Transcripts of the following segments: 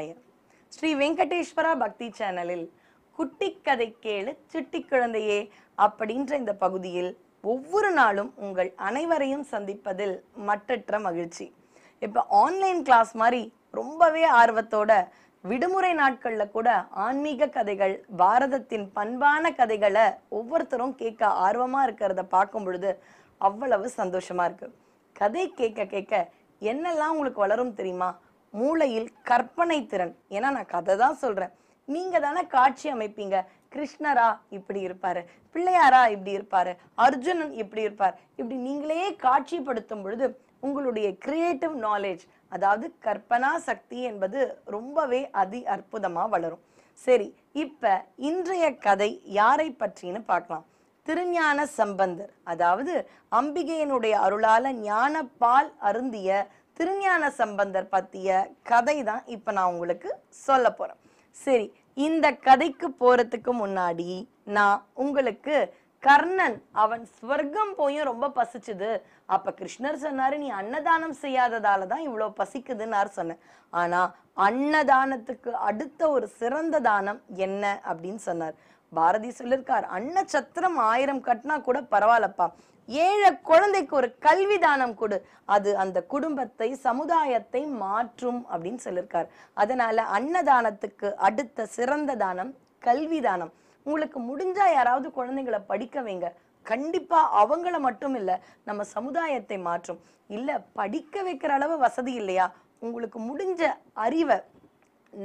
சாயம் ஸ்ரீ வெங்கடேஸ்வரா பக்தி சேனலில் குட்டி கதை கேளு சிட்டி குழந்தையே அப்படின்ற இந்த பகுதியில் ஒவ்வொரு நாளும் உங்கள் அனைவரையும் சந்திப்பதில் மற்றற்ற மகிழ்ச்சி. இப்போ ஆன்லைன் கிளாஸ் மாதிரி ரொம்பவே ஆர்வத்தோட விடுமுறை நாட்கள்ல கூட ஆன்மீக கதைகள் பாரதத்தின் பண்பான கதைகளை ஒவ்வொருத்தரும் கேட்க ஆர்வமா இருக்கிறத பார்க்கும் பொழுது அவ்வளவு சந்தோஷமா இருக்கு. கதை கேட்க கேட்க என்னெல்லாம் உங்களுக்கு வளரும் தெரியுமா? மூளையில் கற்பனை திறன். ஏன்னா நான் கதை தான் சொல்றேன். நீங்க தானே காட்சி அமைப்பீங்க. கிருஷ்ணரா இப்படி இருப்பாரு. பிள்ளையாரா இப்படி இருப்பாரு. அர்ஜுனன் இப்படி இருப்பார். இப்படி நீங்களே காட்சிப்படுத்தும் பொழுது உங்களுடைய கிரியேட்டிவ் நாலேஜ் அதாவது கற்பனா சக்தி என்பது ரொம்பவே அதி அற்புதமா வளரும். சரி இப்ப இன்றைய கதை யாரை பற்றின்னு பார்க்கலாம். திருஞான சம்பந்தர் அதாவது அம்பிகையினுடைய அருளால ஞான பால் அருந்திய திருஞான சம்பந்தர் பற்றிய கதை தான் இப்போ நான் உங்களுக்கு சொல்ல போகிறேன் சரி இந்த கதைக்கு போறதுக்கு முன்னாடி நான் உங்களுக்கு கர்ணன் அவன் ஸ்வர்க்கம் போயும் ரொம்ப பசிச்சுது. அப்ப கிருஷ்ணர் சொன்னாரு நீ அன்னதானம் செய்யாததால தான் இவ்வளவு பசிக்குதுன்னாரு சொன்னேன். ஆனா அன்னதானத்துக்கு அடுத்த ஒரு சிறந்த தானம் என்ன அப்படின்னு சொன்னார். பாரதி சொல்லியிருக்கார் அன்ன சத்திரம் ஆயிரம் கட்டினா கூட பரவாயில்லப்பா. ஏழை குழந்தைக்கு ஒரு கல்வி தானம் கொடு. அது அந்த குடும்பத்தை சமுதாயத்தை மாற்றும் அப்படின்னு சொல்லியிருக்கார் அதனால அன்னதானத்துக்கு அடுத்த சிறந்த தானம் கல்வி தானம். உங்களுக்கு முடிஞ்சா யாராவது குழந்தைங்களை படிக்க வைங்க. கண்டிப்பா அவங்கள மட்டும் இல்ல நம்ம சமுதாயத்தை மாற்றும். இல்ல படிக்க வைக்கிற அளவு வசதி இல்லையா? உங்களுக்கு முடிஞ்ச அறிவை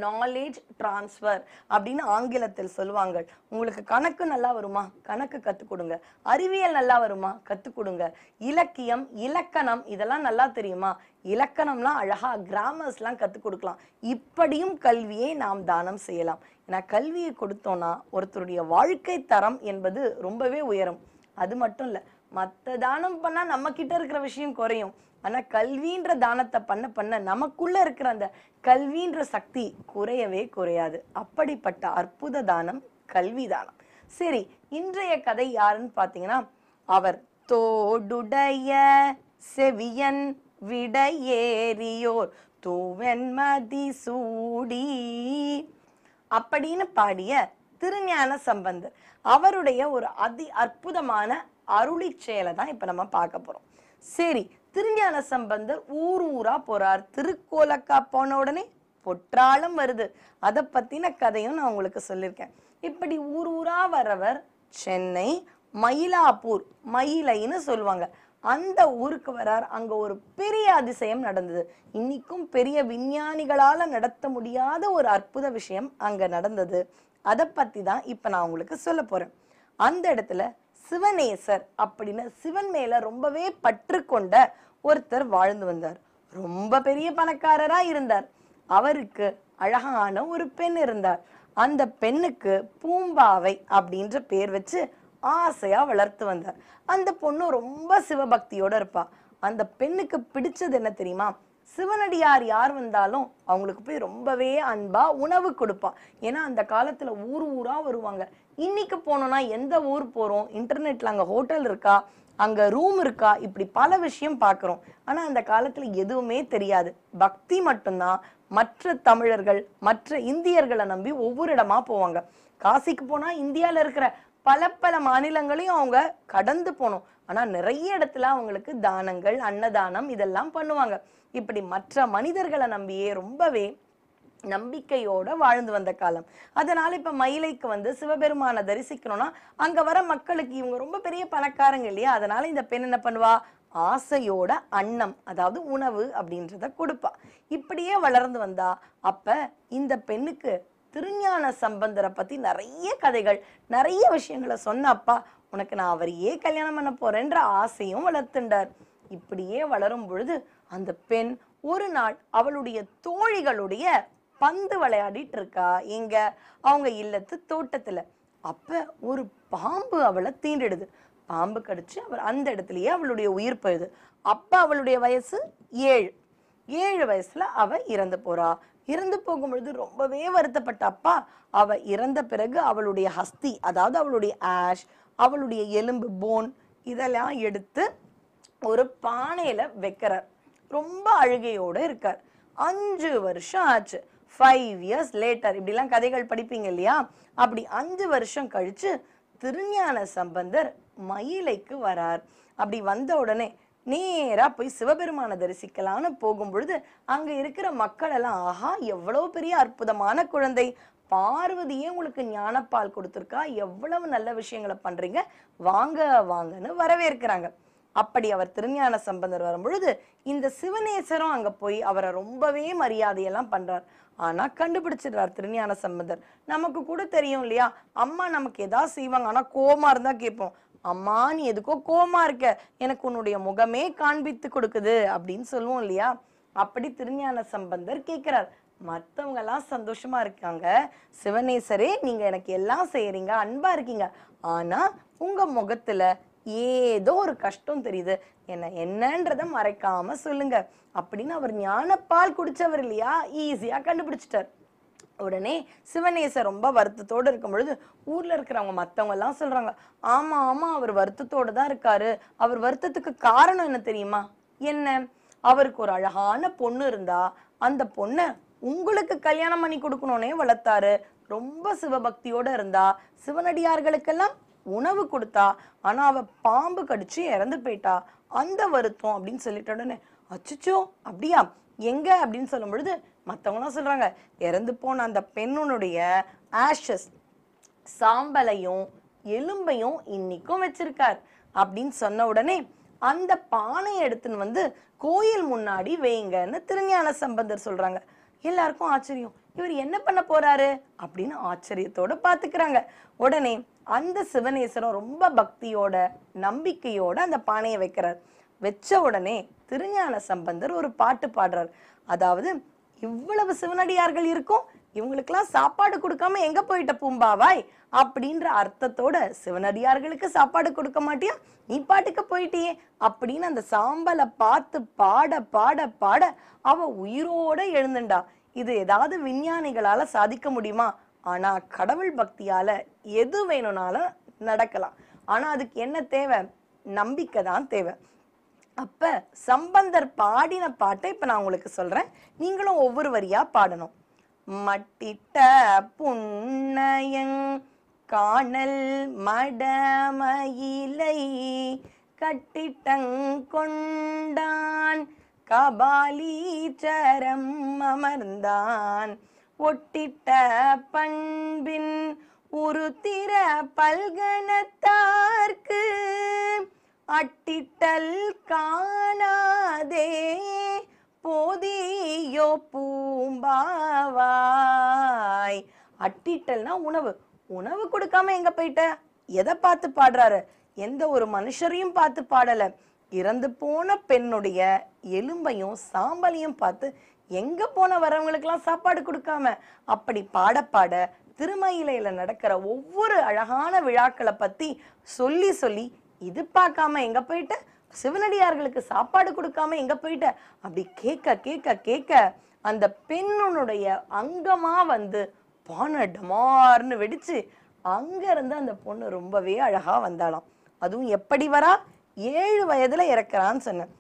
நாலேஜ் டிரான்ஸ்ஃபர் அப்படின்னு ஆங்கிலத்தில் சொல்லுவாங்க. உங்களுக்கு கணக்கு நல்லா வருமா? கணக்கு கற்றுக் கொடுங்க அறிவியல் நல்லா வருமா? கற்றுக் கொடுங்க இலக்கியம் இலக்கணம் இதெல்லாம் நல்லா தெரியுமா? இலக்கணம்லாம் அழகா கிராமர்ஸ்லாம் கற்றுக் கொடுக்கலாம் இப்படியும் கல்வியை நாம் தானம் செய்யலாம். ஏன்னா கல்வியை கொடுத்தோன்னா ஒருத்தருடைய வாழ்க்கை தரம் என்பது ரொம்பவே உயரும். அது மட்டும் இல்லை மற்ற தானம் பண்ணால் நம்ம கிட்ட இருக்கிற விஷயம் குறையும். ஆனால் கல்வின்ற தானத்தை பண்ண பண்ண நமக்குள்ள இருக்கிற அந்த கல்வின்ற சக்தி குறையவே குறையாது. அப்படிப்பட்ட அற்புத தானம் கல்வி தானம். சரி இன்றைய கதை யாருன்னு பார்த்தீங்கன்னா அவர் தோடுடைய செவியன் விடையேறியோர். தூவென்மதி சூடி. அப்படின்னு பாடிய திருஞான சம்பந்தர். அவருடைய ஒரு அதி அற்புதமான அருளி செயலை தான் இப்போ நம்ம பார்க்க போகிறோம் சரி திருஞான சம்பந்தர் ஊர் ஊரா போறார். திருக்கோலக்கா போன உடனே பொற்றாலும் வருது. அதை பத்தின கதையும் நான் உங்களுக்கு சொல்லியிருக்கேன். இப்படி ஊர் ஊரா வரவர் சென்னை மயிலாப்பூர் மயிலைன்னு சொல்லுவாங்க. அந்த ஊருக்கு வரார். அங்க ஒரு பெரிய அதிசயம் நடந்தது. இன்னைக்கும் பெரிய விஞ்ஞானிகளால நடத்த முடியாத ஒரு அற்புத விஷயம் அங்க நடந்தது. அதை பத்தி தான் இப்ப நான் உங்களுக்கு சொல்ல போறேன். அந்த இடத்துல சிவநேசர் அப்படின்னு சிவன் மேல ரொம்பவே பற்று கொண்ட ஒருத்தர் வாழ்ந்து வந்தார். ரொம்ப பெரிய பணக்காரரா இருந்தார். அவருக்கு அழகான ஒரு பெண் இருந்தார். அந்த பெண்ணுக்கு பூம்பாவை அப்படின்ற பேர் வச்சு ஆசையா வளர்த்து வந்தார். அந்த பொண்ணு ரொம்ப சிவபக்தியோட இருப்பா. அந்த பெண்ணுக்கு பிடிச்சது என்ன தெரியுமா? சிவனடியார் யார் வந்தாலும் அவங்களுக்கு போய் ரொம்பவே அன்பா உணவு கொடுப்பா. ஏன்னா அந்த காலத்துல ஊர் ஊரா வருவாங்க. இன்னைக்கு போனோம்னா எந்த ஊர் போகிறோம் இன்டர்நெட்டில் அங்கே ஹோட்டல் இருக்கா? அங்கே ரூம் இருக்கா? இப்படி பல விஷயம் பார்க்குறோம் ஆனால் அந்த காலத்தில் எதுவுமே தெரியாது. பக்தி மட்டும்தான். மற்ற தமிழர்கள் மற்ற இந்தியர்களை நம்பி ஒவ்வொரு இடமா போவாங்க. காசிக்கு போனால் இந்தியாவில் இருக்கிற பல பல மாநிலங்களையும் அவங்க கடந்து போகணும் ஆனால் நிறைய இடத்துல அவங்களுக்கு தானங்கள் அன்னதானம் இதெல்லாம் பண்ணுவாங்க. இப்படி மற்ற மனிதர்களை நம்பியே ரொம்பவே நம்பிக்கையோட வாழ்ந்து வந்த காலம். அதனால இப்ப மயிலைக்கு வந்து சிவபெருமானை தரிசிக்கணும்னா அங்க வர மக்களுக்கு இவங்க ரொம்ப பெரிய பணக்காரங்க இல்லையா? அதனால இந்த பெண் என்ன பண்ணுவா? ஆசையோட அன்னம் அதாவது உணவு அப்படின்றத கொடுப்பா. இப்படியே வளர்ந்து வந்தா அப்ப இந்த பெண்ணுக்கு திருஞான சம்பந்தரை பத்தி நிறைய கதைகள் நிறைய விஷயங்களை சொன்னப்பா உனக்கு நான் அவரையே கல்யாணம் பண்ண போறேன்ற ஆசையும் வளர்த்துண்டார். இப்படியே வளரும் பொழுது அந்த பெண் ஒரு நாள் அவளுடைய தோழிகளுடைய பந்து விளையாடிட்டு இருக்கா இங்க அவங்க இல்லத்து தோட்டத்துல. அப்ப ஒரு பாம்பு அவளை தீண்டிடுது. பாம்பு கடிச்சு அவர் அந்த இடத்துலயே அவளுடைய உயிர் போயுது அப்ப அவளுடைய வயசு ஏழு. ஏழு வயசுல அவ இறந்து போறா. இறந்து போகும்பொழுது ரொம்பவே வருத்தப்பட்ட. அப்பா அவ இறந்த பிறகு அவளுடைய ஹஸ்தி அதாவது அவளுடைய ஆஷ் அவளுடைய எலும்பு போன் இதெல்லாம் எடுத்து ஒரு பானையில வைக்கிறார். ரொம்ப அழுகையோட இருக்கார். அஞ்சு வருஷம் ஆச்சு. ஃபைவ் இயர்ஸ் லேட்டர் இப்படிலாம் கதைகள் படிப்பீங்க இல்லையா? அப்படி அஞ்சு வருஷம் கழிச்சு திருஞான சம்பந்தர் மயிலைக்கு வரார். அப்படி வந்த உடனே நேராக போய் சிவபெருமானை தரிசிக்கலாம்னு போகும்பொழுது அங்கே இருக்கிற மக்கள் எல்லாம் ஆஹா எவ்வளோ பெரிய அற்புதமான குழந்தை. பார்வதியே உங்களுக்கு ஞானப்பால் கொடுத்துருக்கா. எவ்வளவு நல்ல விஷயங்களை பண்றீங்க. வாங்க வாங்கன்னு வரவேற்கிறாங்க. அப்படி அவர் திருஞான சம்பந்தர் வரும்பொழுது இந்த சிவநேசரும் அங்க போய் அவரை ரொம்பவே மரியாதையெல்லாம் பண்றார். ஆனா கண்டுபிடிச்சிடுறார் திருஞான சம்பந்தர். நமக்கு கூட தெரியும் இல்லையா? அம்மா நமக்கு ஏதாவது செய்வாங்க? ஆனா கோமா இருந்தா கேட்போம். அம்மா நீ எதுக்கோ கோமா இருக்க? எனக்கு உன்னுடைய முகமே காண்பித்து கொடுக்குது அப்படின்னு சொல்லுவோம் இல்லையா? அப்படி திருஞான சம்பந்தர் கேட்கிறார். மற்றவங்க எல்லாம் சந்தோஷமா இருக்காங்க. சிவனேசரே நீங்க எனக்கு எல்லாம் செய்யறீங்க. அன்பா இருக்கீங்க. ஆனா உங்க முகத்துல ஏதோ ஒரு கஷ்டம் தெரியுது. என்ன என்னன்றத மறைக்காம சொல்லுங்க. அப்படின்னு அவர் ஞானப்பால் குடிச்சவர் இல்லையா? ஈஸியா கண்டுபிடிச்சிட்டார். உடனே சிவநேச ரொம்ப வருத்தத்தோட இருக்கும் பொழுது ஊர்ல இருக்கிறவங்க மத்தவங்க எல்லாம் சொல்றாங்க ஆமா ஆமா அவர் வருத்தத்தோட தான் இருக்காரு. அவர் வருத்தத்துக்கு காரணம் என்ன தெரியுமா? என்ன? அவருக்கு ஒரு அழகான பொண்ணு இருந்தா அந்த பொண்ணை உங்களுக்கு கல்யாணம் பண்ணி கொடுக்கணும்னே வளர்த்தாரு. ரொம்ப சிவபக்தியோட இருந்தா சிவனடியார்களுக்கெல்லாம் உணவு கொடுத்தா ஆனால் அவள் பாம்பு கடிச்சு இறந்து போயிட்டா. அந்த வருத்தம் அப்படின்னு சொல்லிட்ட உடனே அச்சுச்சோ அப்படியா? எங்க? அப்படின்னு சொல்லும் பொழுது மற்றவங்களாம் சொல்கிறாங்க இறந்து போன அந்த பெண்ணுடைய ஆஷஸ் சாம்பலையும் எலும்பையும் இன்னைக்கும் வச்சிருக்கார் அப்படின்னு சொன்ன உடனே அந்த பானையை எடுத்துன்னு வந்து கோயில் முன்னாடி வைங்கன்னு திருஞான சம்பந்தர் சொல்றாங்க. எல்லாருக்கும் ஆச்சரியம். இவர் என்ன பண்ண போறாரு? அப்படின்னு ஆச்சரியத்தோட பாத்துக்கிறாங்க. உடனே அந்த சிவனேசரும் ரொம்ப பக்தியோட நம்பிக்கையோட அந்த பானையை வைக்கிறார். வச்ச உடனே திருஞான சம்பந்தர் ஒரு பாட்டு பாடுறார். அதாவது இவ்வளவு சிவனடியார்கள் இருக்கும் இவங்களுக்கெல்லாம் சாப்பாடு கொடுக்காம எங்க போயிட்ட பூம்பாவாய்? அப்படின்ற அர்த்தத்தோட சிவனடியார்களுக்கு சாப்பாடு கொடுக்க மாட்டியா? நீ பாட்டுக்கு போயிட்டியே? அப்படின்னு அந்த சாம்பலை பார்த்து பாட பாட பாட அவ உயிரோட எழுந்துண்டா. இது ஏதாவது விஞ்ஞானிகளால சாதிக்க முடியுமா? ஆனால் கடவுள் பக்தியால் எது வேணும்னாலும் நடக்கலாம். ஆனால் அதுக்கு என்ன தேவை? நம்பிக்கை தான் தேவை. அப்போ சம்பந்தர் பாடின பாட்டை இப்போ நான் உங்களுக்கு சொல்கிறேன் நீங்களும் ஒவ்வொரு வரியாக பாடணும். மட்டிட்ட புன்னயங் காணல் மடமயிலை கட்டிட்டங்கொண்டான் கபாலீச்சரம் அமர்ந்தான். ஒட்டிட்ட பண்பின் உருத்திர பல்கணத்தார்க்கு அட்டிட்டல் காணாதே போதியோ பூம்பாவாய். அட்டிட்டல்னா உணவு. உணவு கொடுக்காம எங்க போயிட்ட? எதை பார்த்து பாடுறாரு? எந்த ஒரு மனுஷரையும் பார்த்து பாடல. இறந்து போன பெண்ணுடைய எலும்பையும் சாம்பலையும் பார்த்து எங்க போன வரவங்களுக்கெல்லாம் சாப்பாடு கொடுக்காம? அப்படி பாட பாட திருமயிலையில நடக்கிற ஒவ்வொரு அழகான விழாக்களை பத்தி சொல்லி சொல்லி இது பார்க்காம எங்க போயிட்ட? சிவனடியார்களுக்கு சாப்பாடு கொடுக்காம எங்க போயிட்ட? அப்படி கேட்க கேட்க கேட்க அந்த பெண்ணுடைய அங்கமா வந்து பானை டமார்னு வெடிச்சு அங்க இருந்து அந்த பொண்ணு ரொம்பவே அழகா வந்தாளாம். அதுவும் எப்படி வரா? ஏழு வயதுல இறக்குறான்னு சொன்னேன்.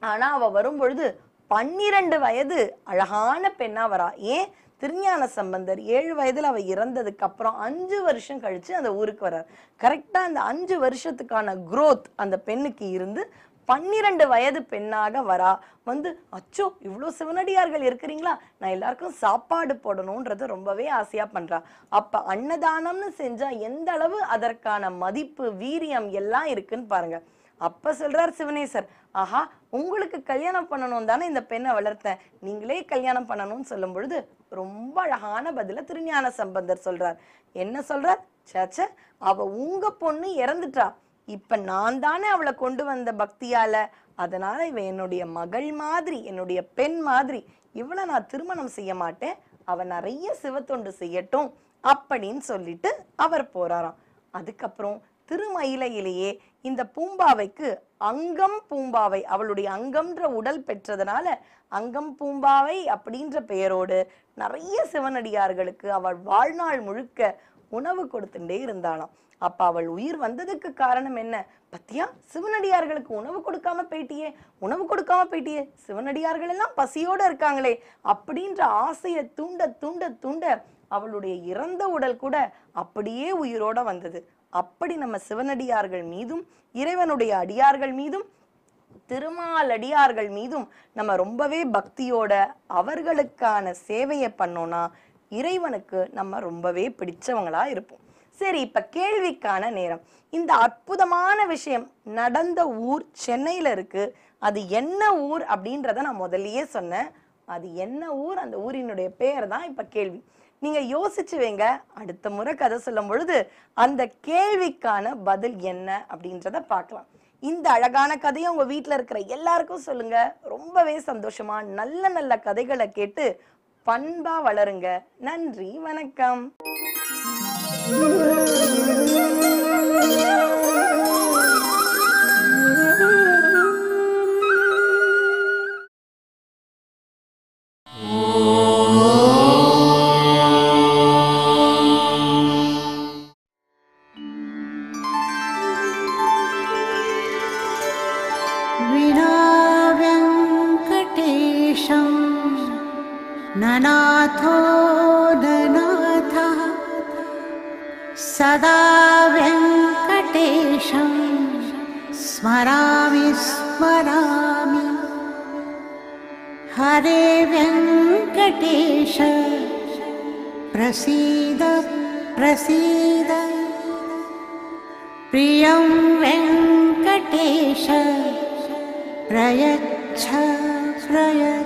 ஆனா அவ வரும் பொழுது பன்னிரண்டு வயது அழகான பெண்ணா வரா ஏன்? திருஞான சம்பந்தர் ஏழு வயதுல அவ இறந்ததுக்கு அப்புறம் அஞ்சு வருஷம் கழிச்சு அந்த ஊருக்கு வர்றார். கரெக்டா அந்த அஞ்சு வருஷத்துக்கான குரோத் அந்த பெண்ணுக்கு இருந்து பன்னிரண்டு வயது பெண்ணாக வரா. வந்து அச்சோ இவ்வளோ சிவனடியார்கள் இருக்கிறீங்களா? நான் எல்லாருக்கும் சாப்பாடு போடணுன்றது ரொம்பவே ஆசையாக பண்ணுறா அப்போ அன்னதானம்னு செஞ்சால் எந்த அளவு அதற்கான மதிப்பு வீரியம் எல்லாம் இருக்குன்னு பாருங்கள் அப்ப சொல்றார் சிவனேசர் ஆஹா உங்களுக்கு கல்யாணம் பண்ணணும் தானே இந்த பெண்ணை வளர்த்தேன். நீங்களே கல்யாணம் பண்ணணும்னு சொல்லும் பொழுது ரொம்ப அழகான பதில திருஞான சம்பந்தர் சொல்றார். என்ன சொல்றார்? சேச்ச அவ உங்க பொண்ணு இறந்துட்டா. இப்ப நான் தானே அவளை கொண்டு வந்த பக்தியால. அதனால இவ என்னுடைய மகள் மாதிரி என்னுடைய பெண் மாதிரி. இவளை நான் திருமணம் செய்ய மாட்டேன். அவ நிறைய சிவத்தொண்டு செய்யட்டும் அப்படின்னு சொல்லிட்டு அவர் போறாராம். அதுக்கப்புறம் திருமயிலையிலேயே இந்த பூம்பாவைக்கு அங்கம் பூம்பாவை அவளுடைய அங்கம்ன்ற உடல் பெற்றதுனால அங்கம் பூம்பாவை அப்படின்ற பெயரோடு நிறைய சிவனடியார்களுக்கு அவள் வாழ்நாள் முழுக்க உணவு கொடுத்துட்டே இருந்தாளாம். அப்ப அவள் உயிர் வந்ததுக்கு காரணம் என்ன? பத்தியா? சிவனடியார்களுக்கு உணவு கொடுக்காம போயிட்டியே? உணவு கொடுக்காம போயிட்டியே? சிவனடியார்கள் எல்லாம் பசியோட இருக்காங்களே அப்படின்ற ஆசையை தூண்ட தூண்ட தூண்ட அவளுடைய இறந்த உடல் கூட அப்படியே உயிரோட வந்தது. அப்படி நம்ம சிவனடியார்கள் மீதும் இறைவனுடைய அடியார்கள் மீதும் திருமாலடியார்கள் மீதும் நம்ம ரொம்பவே பக்தியோட அவர்களுக்கான சேவையை பண்ணோம்னா இறைவனுக்கு நம்ம ரொம்பவே பிடிச்சவங்களா இருப்போம். சரி இப்ப கேள்விக்கான நேரம். இந்த அற்புதமான விஷயம் நடந்த ஊர் சென்னையில இருக்கு. அது என்ன ஊர் அப்படின்றத நான் முதல்லயே சொன்னேன். அது என்ன ஊர்? அந்த ஊரினுடைய பெயர் தான் இப்ப கேள்வி. நீங்க யோசிச்சு வைங்க. அடுத்த முறை கதை சொல்லும் பொழுது அந்த கேள்விக்கான பதில் என்ன அப்படின்றத பார்க்கலாம். இந்த அழகான கதையை உங்க வீட்டில் இருக்கிற எல்லாருக்கும் சொல்லுங்க. ரொம்பவே சந்தோஷமா நல்ல நல்ல கதைகளை கேட்டு பண்பா வளருங்க. நன்றி வணக்கம். व्यङ्कटेशं ननाथो ननाथः सदा व्यङ्कटेशं स्मरामि स्मरामि। हरे व्यङ्कटेश प्रसीद प्रसीद। प्रियं वेङ्कटेश प्रयच्छ प्रयच्छ